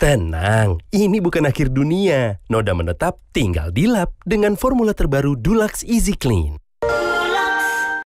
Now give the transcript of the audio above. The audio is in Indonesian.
Tenang, ini bukan akhir dunia. Noda menetap tinggal dilap dengan formula terbaru Dulux Easy Clean.